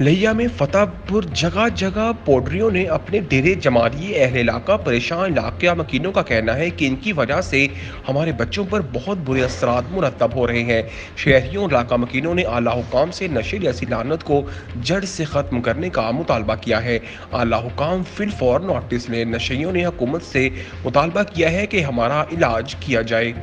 लहिया में फतेहपुर जगह जगह पोडरियों ने अपने डेरे जमा दिए अहल इलाका परेशान इलाके मकीनों का कहना है कि इनकी वजह से हमारे बच्चों पर बहुत बुरे असरा मुरतब हो रहे हैं। शहरियों इलाका मकीनों ने आला हुकाम से नशे जैसी लानत को जड़ से ख़त्म करने का मुतालबा किया है। आला हुकाम फिल फॉर नोटिस ने नशियों ने हुकूमत से मुतालबा किया है कि हमारा इलाज किया जाए।